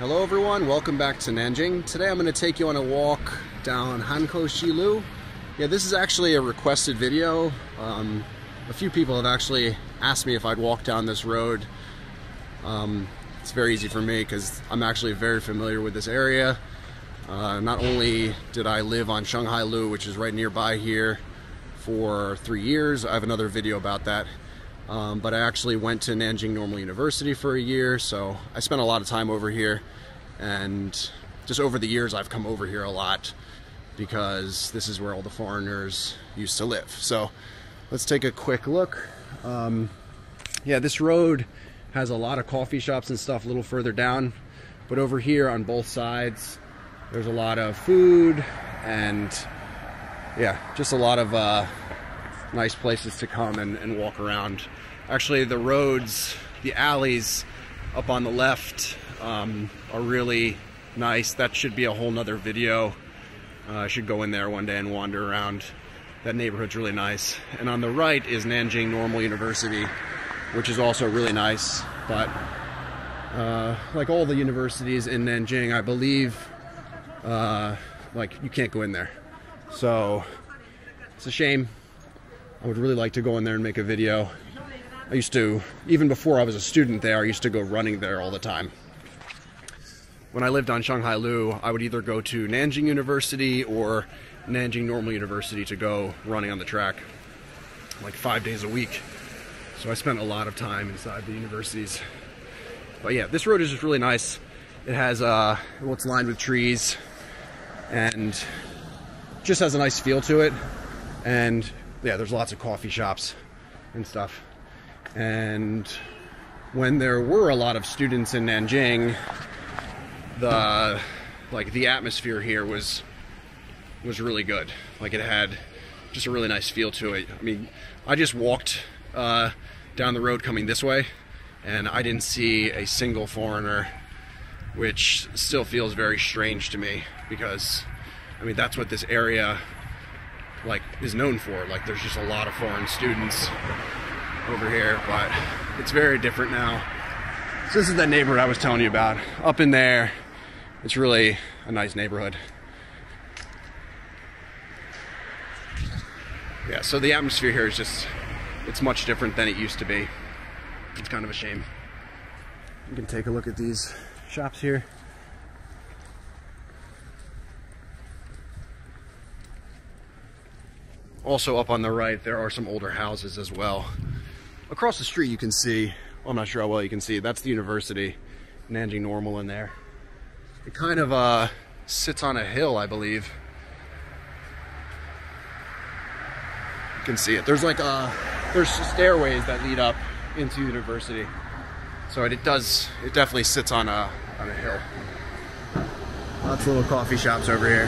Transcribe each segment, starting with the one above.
Hello everyone, welcome back to Nanjing. Today I'm going to take you on a walk down Hankou Xilu. Yeah, this is actually a requested video. Um, a few people have actually asked me if I'd walk down this road. Um, it's very easy for me because I'm actually very familiar with this area. Uh, not only did I live on Shanghai Lu, which is right nearby here, for three years, I have another video about that. Um, but I actually went to Nanjing Normal University for a year, so I spent a lot of time over here. And just over the years, I've come over here a lot because this is where all the foreigners used to live. So let's take a quick look. Um, yeah, this road has a lot of coffee shops and stuff a little further down. But over here on both sides, there's a lot of food and yeah, just a lot of uh, nice places to come and, and walk around. Actually, the roads, the alleys up on the left um, are really nice. That should be a whole nother video. Uh, I should go in there one day and wander around. That neighborhood's really nice. And on the right is Nanjing Normal University, which is also really nice. But uh, like all the universities in Nanjing, I believe, uh, like you can't go in there. So it's a shame. I would really like to go in there and make a video. I used to, even before I was a student there, I used to go running there all the time. When I lived on Shanghai Lu, I would either go to Nanjing University or Nanjing Normal University to go running on the track, like five days a week. So I spent a lot of time inside the universities. But yeah, this road is just really nice. It has, uh, well, it's lined with trees and just has a nice feel to it. And yeah, there's lots of coffee shops and stuff. And when there were a lot of students in Nanjing, the like the atmosphere here was was really good. Like it had just a really nice feel to it. I mean, I just walked uh, down the road coming this way, and I didn't see a single foreigner, which still feels very strange to me because, I mean, that's what this area like is known for. Like, there's just a lot of foreign students over here, but it's very different now. So this is that neighborhood I was telling you about. Up in there, it's really a nice neighborhood. Yeah, so the atmosphere here is just, it's much different than it used to be. It's kind of a shame. You can take a look at these shops here. Also up on the right, there are some older houses as well. Across the street you can see, well, I'm not sure how well you can see, that's the university, Nanjing Normal in there. It kind of uh, sits on a hill, I believe. You can see it. There's like uh, there's stairways that lead up into the university. So it, it does, it definitely sits on a, on a hill. Lots of little coffee shops over here.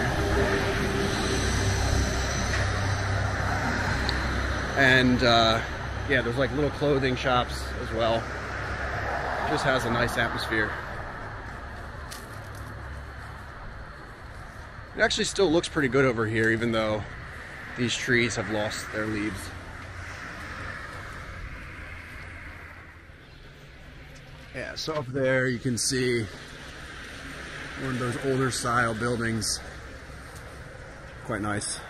And uh, yeah, there's like little clothing shops as well. Just has a nice atmosphere. It actually still looks pretty good over here, even though these trees have lost their leaves. Yeah, so up there you can see one of those older style buildings. Quite nice.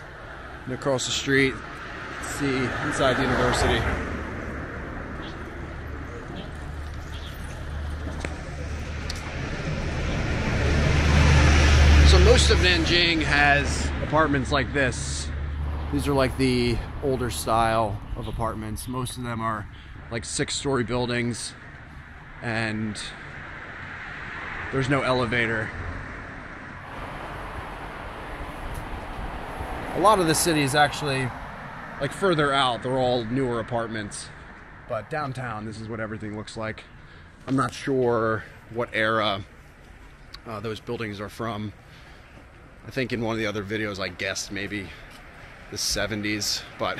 And across the street, see inside the university. So most of Nanjing has apartments like this. These are like the older style of apartments. Most of them are like six story buildings and there's no elevator. A lot of the city is actually like further out, they're all newer apartments. But downtown, this is what everything looks like. I'm not sure what era uh, those buildings are from. I think in one of the other videos I guessed maybe the 70s. But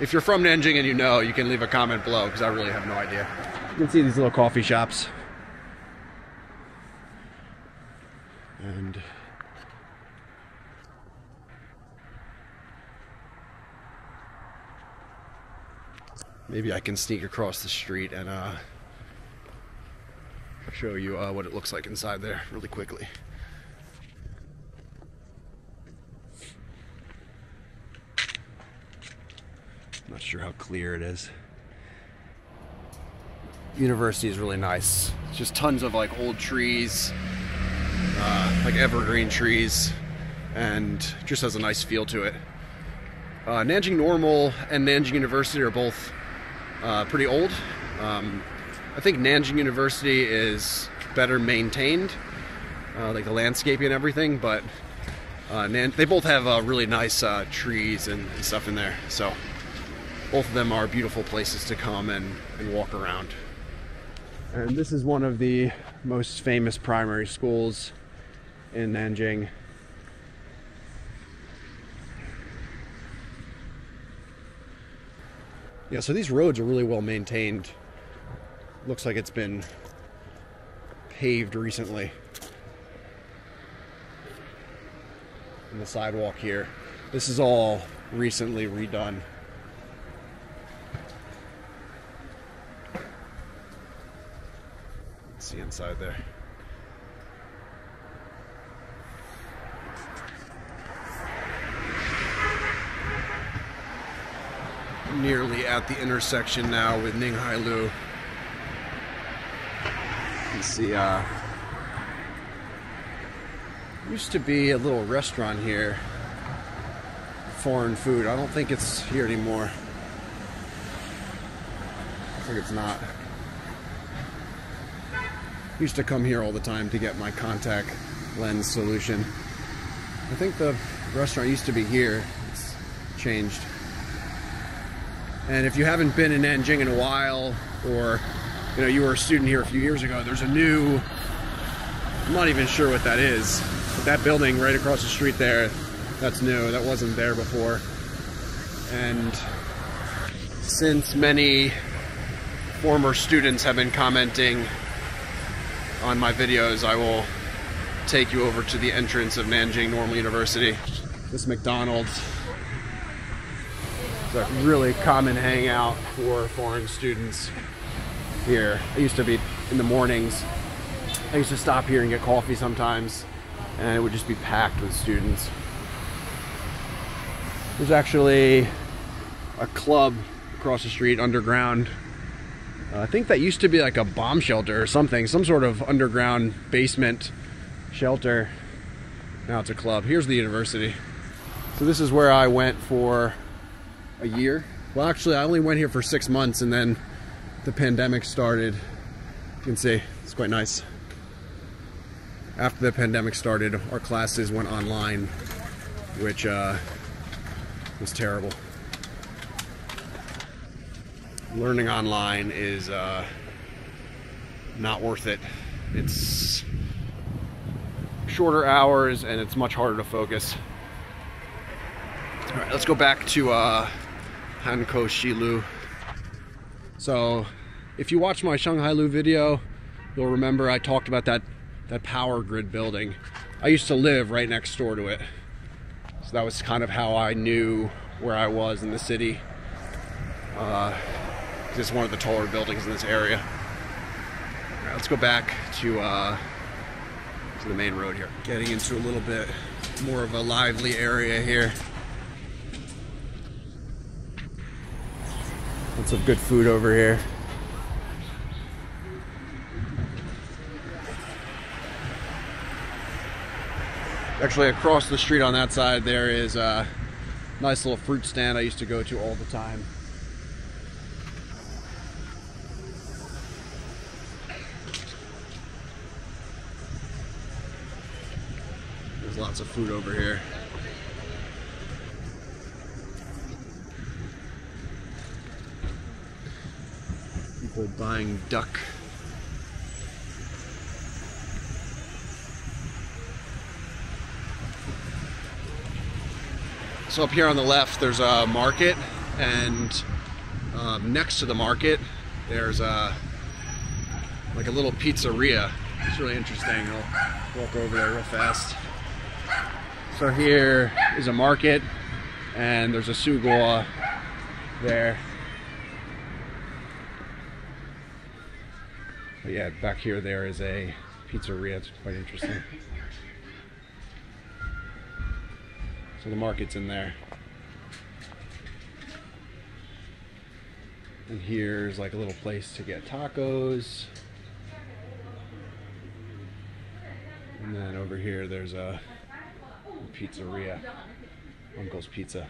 if you're from Nanjing and you know, you can leave a comment below because I really have no idea. You can see these little coffee shops. And maybe I can sneak across the street and uh, show you uh, what it looks like inside there really quickly. Not sure how clear it is. University is really nice. It's just tons of like old trees, uh, like evergreen trees, and just has a nice feel to it. Uh, Nanjing Normal and Nanjing University are both uh, pretty old. Um, I think Nanjing University is better maintained, uh, like the landscaping and everything, but uh, Nan- they both have uh, really nice uh, trees and, and stuff in there. So both of them are beautiful places to come and, and walk around. And this is one of the most famous primary schools in Nanjing. Yeah, so these roads are really well maintained. Looks like it's been paved recently. And the sidewalk here. This is all recently redone. Let's see inside there. At the intersection now with Ninghai Lu. You see, uh, used to be a little restaurant here, foreign food. I don't think it's here anymore. I think it's not. Used to come here all the time to get my contact lens solution. I think the restaurant used to be here. It's changed. And if you haven't been in Nanjing in a while, or you know you were a student here a few years ago, there's a new. I'm not even sure what that is. But that building right across the street there, that's new. That wasn't there before. And since many former students have been commenting on my videos, I will take you over to the entrance of Nanjing Normal University. This McDonald's it's a really common hangout for foreign students here. I used to be in the mornings. I used to stop here and get coffee sometimes, and it would just be packed with students. There's actually a club across the street, underground. Uh, I think that used to be like a bomb shelter or something, some sort of underground basement shelter. Now it's a club. Here's the university. So this is where I went for a year. Well, actually, I only went here for six months and then the pandemic started. You can see it's quite nice. After the pandemic started, our classes went online, which uh, was terrible. Learning online is uh, not worth it. It's shorter hours and it's much harder to focus. All right, let's go back to uh, Hankou Xilu. So if you watch my Shanghai Lu video, you'll remember I talked about that, that power grid building. I used to live right next door to it. So that was kind of how I knew where I was in the city. Uh, it's one of the taller buildings in this area. All right, let's go back to, uh, to the main road here. Getting into a little bit more of a lively area here. Lots of good food over here. Actually, across the street on that side, there is a nice little fruit stand I used to go to all the time. There's lots of food over here. People buying duck. So up here on the left, there's a market, and um, next to the market, there's a like a little pizzeria. It's really interesting. I'll walk over there real fast. So here is a market, and there's a Suguo there. But yeah, back here there is a pizzeria. It's quite interesting. So the market's in there. And here's like a little place to get tacos. And then over here there's a pizzeria. Uncle's Pizza.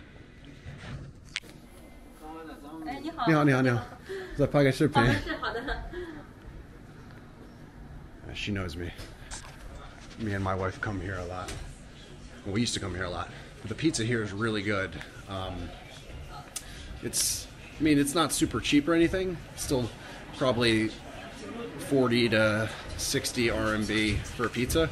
哎，你好。你好，你好，你好。在拍个视频。好的，是好的。 Uh, She knows me. Me and my wife come here a lot. We used to come here a lot. But the pizza here is really good. Um, it's, I mean, it's not super cheap or anything. Still probably 40 to 60 RMB for a pizza,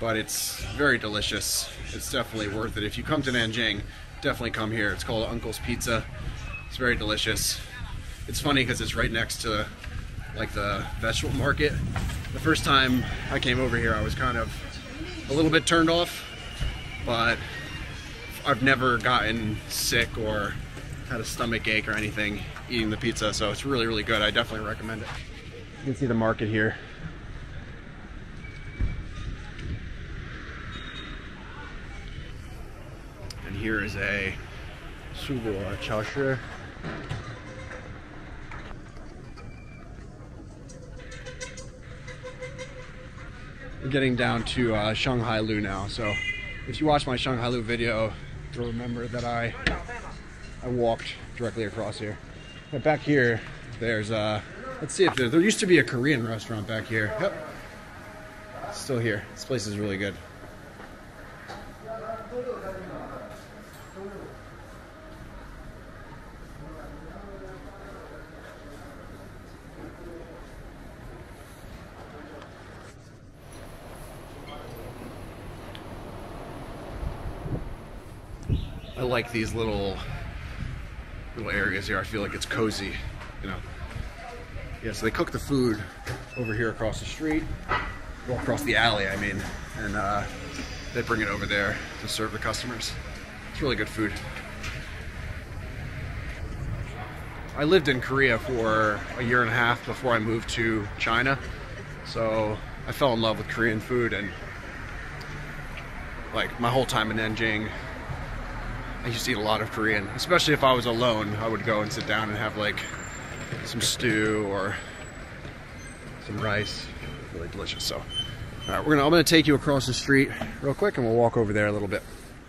but it's very delicious. It's definitely worth it. If you come to Nanjing, definitely come here. It's called Uncle's Pizza. It's very delicious. It's funny because it's right next to like the vegetable market. The first time I came over here, I was kind of a little bit turned off, but I've never gotten sick or had a stomach ache or anything eating the pizza, so it's really, really good. I definitely recommend it. You can see the market here. And here is a Suguo Chaoshi. We're getting down to uh, Shanghai Lu now, so if you watch my Shanghai Lu video, you'll remember that I I walked directly across here. But back here, there's uh, let's see if there there used to be a Korean restaurant back here. Yep, still here. This place is really good. Like these little little areas here. I feel like it's cozy, you know. Yeah, so they cook the food over here across the street, well, across the alley, I mean, and uh, they bring it over there to serve the customers. It's really good food. I lived in Korea for a year and a half before I moved to China, so I fell in love with Korean food and like my whole time in Nanjing, I used to eat a lot of Korean, especially if I was alone. I would go and sit down and have like some stew or some rice. Really delicious. So, all right, we're gonna. I'm gonna take you across the street real quick, and we'll walk over there a little bit.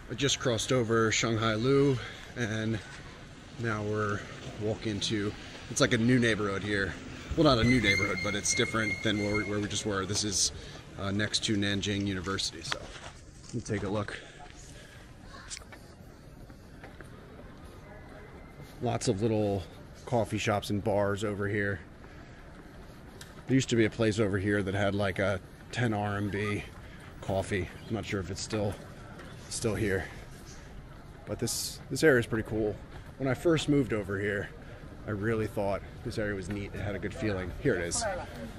I just crossed over Shanghai Lu, and now we're walking to. It's like a new neighborhood here. Well, not a new neighborhood, but it's different than where we, where we just were. This is uh, next to Nanjing University. So, me take a look. Lots of little coffee shops and bars over here. There used to be a place over here that had like a 10 RMB coffee. I'm not sure if it's still still here. But this this area is pretty cool. When I first moved over here, I really thought this area was neat. It had a good feeling. Here it is.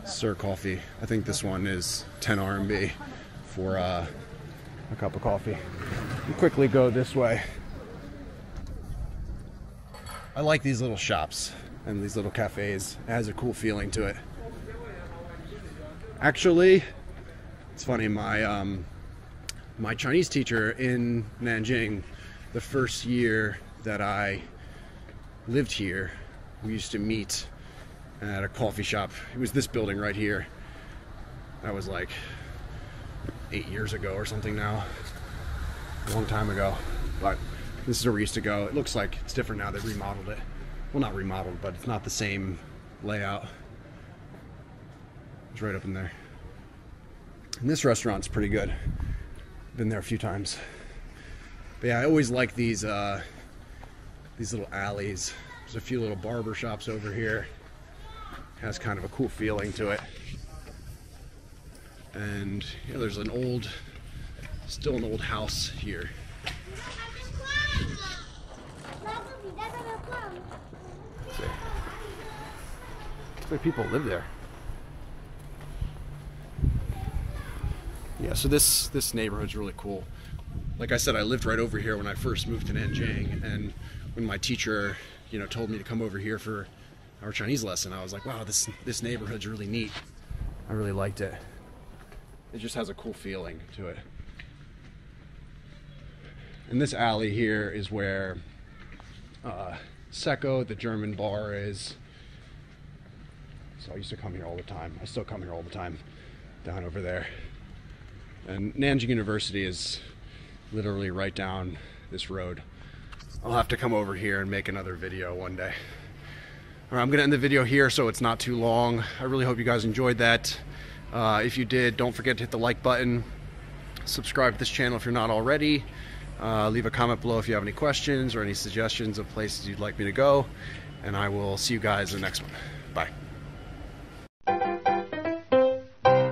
Sir Coffee. I think this one is 10 RMB for uh, a cup of coffee. Quickly go this way. I like these little shops and these little cafes. It has a cool feeling to it. Actually, it's funny. My um, my Chinese teacher in Nanjing, the first year that I lived here, we used to meet at a coffee shop. It was this building right here. That was like eight years ago or something now. A long time ago. But this is where we used to go. It looks like it's different now. They remodeled it. Well, not remodeled, but it's not the same layout. It's right up in there. And this restaurant's pretty good. Been there a few times. But yeah, I always like these uh, these little alleys. There's a few little barber shops over here. Has kind of a cool feeling to it. And yeah, there's an old, still an old house here. Like people live there. Yeah, so this this neighborhood's really cool. Like I said, I lived right over here when I first moved to Nanjing, and when my teacher, you know, told me to come over here for our Chinese lesson, I was like, wow, this this neighborhood's really neat. I really liked it. It just has a cool feeling to it. And this alley here is where uh, Secco, the German bar, is. So I used to come here all the time. I still come here all the time down over there. And Nanjing University is literally right down this road. I'll have to come over here and make another video one day. All right, I'm gonna end the video here so it's not too long. I really hope you guys enjoyed that. Uh, if you did, don't forget to hit the like button. Subscribe to this channel if you're not already. Uh, leave a comment below if you have any questions or any suggestions of places you'd like me to go. And I will see you guys in the next one.